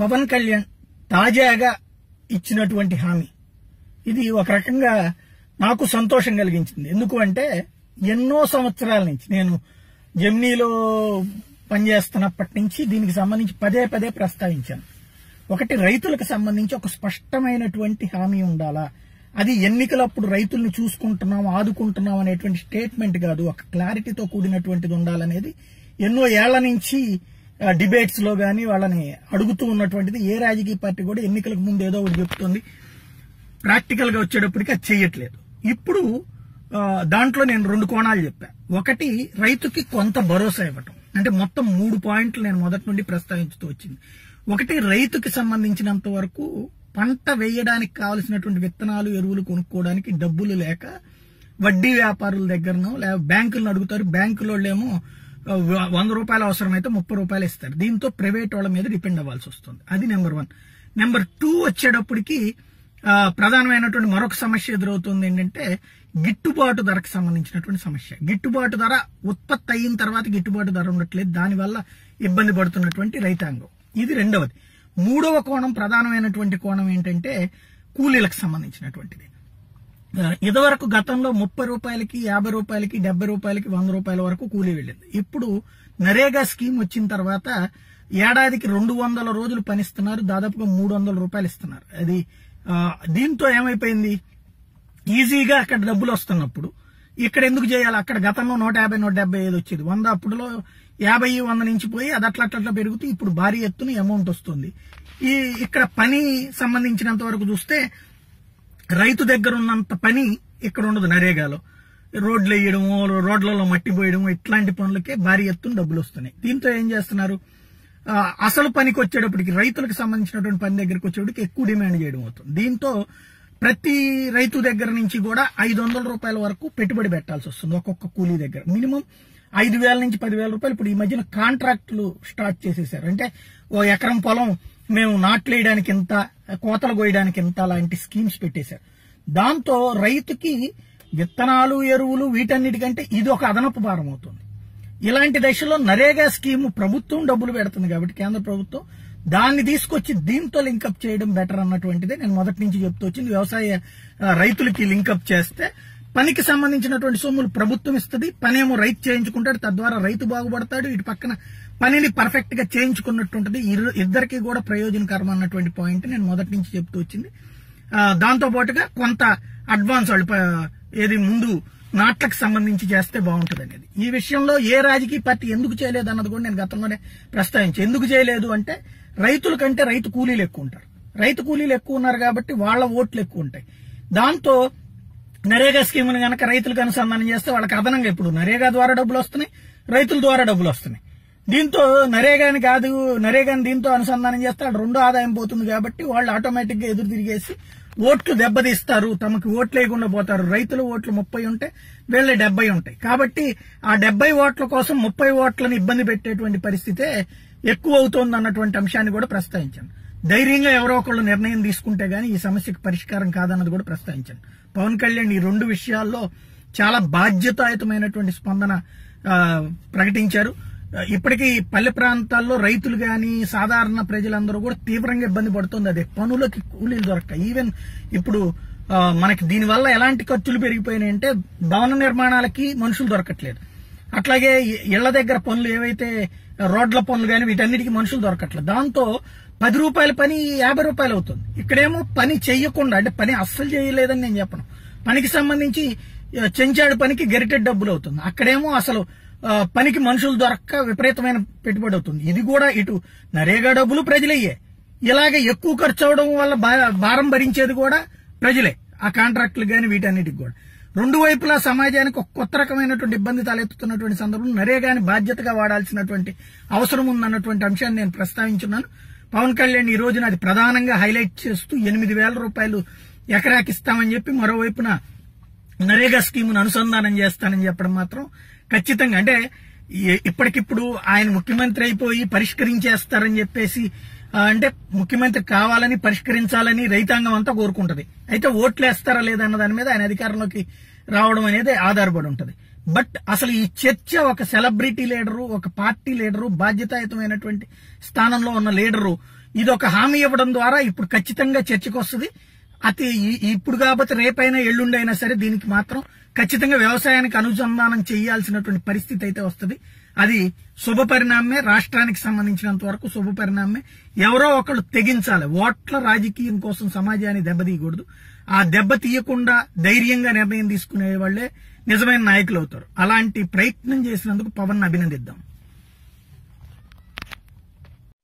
పవన్ కళ్యాణ్ తాజాగా ఇచ్చినటువంటి హామీ. ఇది ఒక రకంగా నాకు సంతోషం కలిగించింది. ఎందుకు అంటే ఎన్నో సంవత్సరాల నుంచి నేను జమ్నీలో పనిచేస్తున్నప్పటి నుంచి దీనికి సంబంధించి పదే పదే ప్రస్తావించాను. ఒకటి రైతులకు సంబంధించి ఒక స్పష్టమైనటువంటి హామీ ఉండాలా? అది ఎన్నికలప్పుడు రైతుల్ని చూసుకుంటున్నాం ఆదుకుంటున్నాం అనేటువంటి స్టేట్మెంట్ కాదు. ఒక క్లారిటీతో కూడినటువంటిది ఉండాలనేది ఎన్నో ఏళ్ళ నుంచి డిబేట్స్లో గాని వాళ్ళని అడుగుతూ ఉన్నటువంటిది. ఏ రాజకీయ పార్టీ కూడా ఎన్నికలకు ముందు ఏదో ఒకటి చెప్తుంది. ప్రాక్టికల్గా వచ్చేటప్పటికి అది చేయట్లేదు. ఇప్పుడు దాంట్లో నేను రెండు కోణాలు చెప్పా. ఒకటి రైతుకి కొంత భరోసా ఇవ్వటం. అంటే మొత్తం మూడు పాయింట్లు నేను మొదటి నుండి ప్రస్తావించుతూ వచ్చింది. ఒకటి రైతుకి సంబంధించినంత వరకు పంట వేయడానికి కావలసినటువంటి విత్తనాలు ఎరువులు కొనుక్కోవడానికి డబ్బులు లేక వడ్డీ వ్యాపారుల దగ్గరనో లేదా బ్యాంకులను అడుగుతారు. బ్యాంకులో వాళ్ళేమో వ- వంద రూపాయలు అవసరమైతే ముప్పై రూపాయలు ఇస్తారు. దీంతో ప్రైవేట్ వాళ్ళ మీద డిపెండ్ అవ్వాల్సి వస్తుంది. అది నెంబర్ వన్. నెంబర్ టూ వచ్చేటప్పటికి ప్రధానమైనటువంటి మరొక సమస్య ఎదురవుతుంది ఏంటంటే గిట్టుబాటు ధరకు సంబంధించినటువంటి సమస్య. గిట్టుబాటు ధర ఉత్పత్తి అయిన తర్వాత గిట్టుబాటు ధర ఉండట్లేదు. దానివల్ల ఇబ్బంది పడుతున్నటువంటి రైతాంగం. ఇది రెండవది. మూడవ కోణం ప్రధానమైనటువంటి కోణం ఏంటంటే కూలీలకు సంబంధించినటువంటిది. ఇదివరకు గతంలో ముప్పై రూపాయలకి యాభై రూపాయలకి డెబ్బై రూపాయలకి వంద రూపాయల వరకు కూలీ వెళ్ళింది. ఇప్పుడు నరేగా స్కీమ్ వచ్చిన తర్వాత ఏడాదికి రెండు వందల రోజులు పనిస్తున్నారు దాదాపుగా మూడు వందల రూపాయలు ఇస్తున్నారు. అది దీంతో ఏమైపోయింది? ఈజీగా అక్కడ డబ్బులు వస్తున్నప్పుడు ఇక్కడ ఎందుకు చేయాలి? అక్కడ గతంలో నూట యాభై నూట డెబ్బై ఐదు వచ్చేది. వంద అప్పుడులో యాభై వంద నుంచి పోయి అది అట్లా అట్లా పెరుగుతూ ఇప్పుడు భారీ ఎత్తున అమౌంట్ వస్తుంది. ఈ ఇక్కడ పని సంబంధించినంత వరకు చూస్తే రైతు దగ్గర ఉన్నంత పని ఇక్కడ ఉండదు నరేగాలో. రోడ్లు వేయడము రోడ్లలో మట్టి పోయడము ఇట్లాంటి పనులకే భారీ ఎత్తున డబ్బులు వస్తున్నాయి. దీంతో ఏం చేస్తున్నారు? అసలు పనికి వచ్చేటప్పటికి రైతులకు సంబంధించినటువంటి పని దగ్గరికి వచ్చేటప్పటికి ఎక్కువ డిమాండ్ చేయడం అవుతుంది. దీంతో ప్రతి రైతు దగ్గర నుంచి కూడా ఐదు వందల రూపాయల వరకు పెట్టుబడి పెట్టాల్సి వస్తుంది ఒక్కొక్క కూలీ దగ్గర. మినిమం ఐదు వేల నుంచి పదివేల రూపాయలు ఇప్పుడు ఈ మధ్యన కాంట్రాక్టులు స్టార్ట్ చేసేసారు. అంటే ఓ ఎకరం పొలం మేము నాట్లు వేయడానికి ఇంత కోతలు కోయడానికి ఇంత లాంటి స్కీమ్స్ పెట్టేశారు. దాంతో రైతుకి విత్తనాలు ఎరువులు వీటన్నిటికంటే ఇది ఒక అదనపు భారం అవుతుంది. ఇలాంటి దశలో నరేగా స్కీమ్ ప్రభుత్వం డబ్బులు పెడుతుంది కాబట్టి కేంద్ర ప్రభుత్వం దాన్ని తీసుకొచ్చి దీంతో లింకప్ చేయడం బెటర్ అన్నటువంటిదే నేను మొదటి నుంచి చెప్తూ వచ్చింది. వ్యవసాయ రైతులకి లింకప్ చేస్తే పనికి సంబంధించినటువంటి సొమ్ములు ప్రభుత్వం ఇస్తుంది పనేమో రైతు చేయించుకుంటాడు తద్వారా రైతు బాగుపడతాడు ఇటు పక్కన పనిని పర్ఫెక్ట్గా చేయించుకున్నట్టుంటది ఇద్దరికి కూడా ప్రయోజనకరం అన్నటువంటి పాయింట్ నేను మొదటి నుంచి చెప్తూ వచ్చింది. దాంతో పాటుగా కొంత అడ్వాన్స్ వాళ్ళు ఏది ముందు నాట్లకు సంబంధించి చేస్తే బాగుంటుంది అనేది ఈ విషయంలో ఏ రాజకీయ పార్టీ ఎందుకు చేయలేదు అన్నది కూడా నేను గతంలోనే ప్రస్తావించి. ఎందుకు చేయలేదు అంటే రైతుల కంటే రైతు కూలీలు ఎక్కువ ఉంటారు. రైతు కూలీలు ఎక్కువ ఉన్నారు కాబట్టి వాళ్ళ ఓట్లు ఎక్కువ ఉంటాయి. దాంతో నరేగా స్కీమ్ను కనుక రైతులకు అనుసంధానం చేస్తే వాళ్ళకి అదనంగా ఇప్పుడు నరేగా ద్వారా డబ్బులు వస్తున్నాయి రైతుల ద్వారా డబ్బులు వస్తున్నాయి. దీంతో నరేగాని కాదు నరేగాని దీంతో అనుసంధానం చేస్తే రెండో ఆదాయం పోతుంది కాబట్టి వాళ్ళు ఆటోమేటిక్గా ఎదురు తిరిగేసి ఓట్లు దెబ్బతీస్తారు. తమకు ఓట్లు లేకుండా పోతారు. రైతుల ఓట్లు ముప్పై ఉంటే వీళ్ళ డెబ్బై ఉంటాయి. కాబట్టి ఆ డెబ్బై ఓట్ల కోసం ముప్పై ఓట్లను ఇబ్బంది పెట్టేటువంటి పరిస్థితే ఎక్కువ అవుతోంది అన్నటువంటి అంశాన్ని కూడా ప్రస్తావించాను. ధైర్యంగా ఎవరో ఒకళ్ళు నిర్ణయం తీసుకుంటే గానీ ఈ సమస్యకు పరిష్కారం కాదన్నది కూడా ప్రస్తావించాను. పవన్ కళ్యాణ్ ఈ రెండు విషయాల్లో చాలా బాధ్యతాయుతమైనటువంటి స్పందన ప్రకటించారు. ఇప్పటికీ పల్లె ప్రాంతాల్లో రైతులు గాని సాధారణ ప్రజలందరూ కూడా తీవ్రంగా ఇబ్బంది పడుతుంది. అదే పనులకి కూలీలు దొరక ఈవెన్ ఇప్పుడు మనకి దీనివల్ల ఎలాంటి ఖర్చులు పెరిగిపోయినాయి అంటే భవన నిర్మాణాలకి మనుషులు దొరకట్లేదు. అట్లాగే ఇళ్ళ దగ్గర పనులు ఏవైతే రోడ్ల పనులు కానీ వీటన్నిటికీ మనుషులు దొరకట్లేదు. దాంతో పది రూపాయల పని యాభై రూపాయలు అవుతుంది. ఇక్కడేమో పని చెయ్యకుండా అంటే పని అస్సలు చేయలేదని నేను చెప్పను. పనికి సంబంధించి చెంచాడు పనికి గరిటెడ్ డబ్బులు అవుతుంది. అక్కడేమో అసలు పనికి మనుషులు దొరక్క విపరీతమైన పెట్టుబడి అవుతుంది. ఇది కూడా ఇటు నరేగా డబ్బులు ప్రజలయ్యే. ఇలాగే ఎక్కువ ఖర్చు అవడం వల్ల భా- భారం భరించేది కూడా ప్రజలే ఆ కాంట్రాక్టులు గాని వీటన్నిటికి కూడా. రెండు వైపులా సమాజానికి ఒక కొత్త రకమైనటువంటి ఇబ్బంది తలెత్తుతున్నటువంటి సందర్భంలో నరేగాని బాధ్యతగా వాడాల్సినటువంటి అవసరం ఉందన్నటువంటి అంశాన్ని నేను ప్రస్తావించున్నాను. పవన్ కళ్యాణ్ ఈ రోజున అది ప్రధానంగా హైలైట్ చేస్తూ ఎనిమిది వేల రూపాయలు ఎకరాకి ఇస్తామని చెప్పి మరోవైపున నరేగా స్కీమును అనుసంధానం చేస్తానని చెప్పడం మాత్రం ఖచ్చితంగా. అంటే ఇప్పటికిప్పుడు ఆయన ముఖ్యమంత్రి అయిపోయి పరిష్కరించేస్తారని చెప్పేసి అంటే ముఖ్యమంత్రి కావాలని పరిష్కరించాలని రైతాంగం అంతా కోరుకుంటది. అయితే ఓట్లు వేస్తారా లేదన్న దాని మీద ఆయన అధికారంలోకి రావడం అనేది ఆధారపడి ఉంటది. బట్ అసలు ఈ చర్చ ఒక సెలబ్రిటీ లీడరు ఒక పార్టీ లీడరు బాధ్యతాయుతమైనటువంటి స్థానంలో ఉన్న లీడరు ఇది ఒక హామీ ఇవ్వడం ద్వారా ఇప్పుడు ఖచ్చితంగా చర్చకు వస్తుంది అతి ఇప్పుడు కాకపోతే రేపైనా ఎల్లుండైనా సరే దీనికి మాత్రం ఖచ్చితంగా వ్యవసాయానికి అనుసంధానం చేయాల్సినటువంటి పరిస్థితి అయితే వస్తుంది. అది శుభ పరిణామమే రాష్ట్రానికి సంబంధించినంత వరకు శుభ పరిణామమే ఎవరో ఒకళ్ళు తెగించాలి. ఓట్ల రాజకీయం కోసం సమాజాన్ని దెబ్బతీయకూడదు. ఆ దెబ్బ తీయకుండా ధైర్యంగా నిర్ణయం తీసుకునే వాళ్ళే నిజమైన నాయకులు అవుతారు. అలాంటి ప్రయత్నం చేసినందుకు పవన్ అభినందిద్దాం.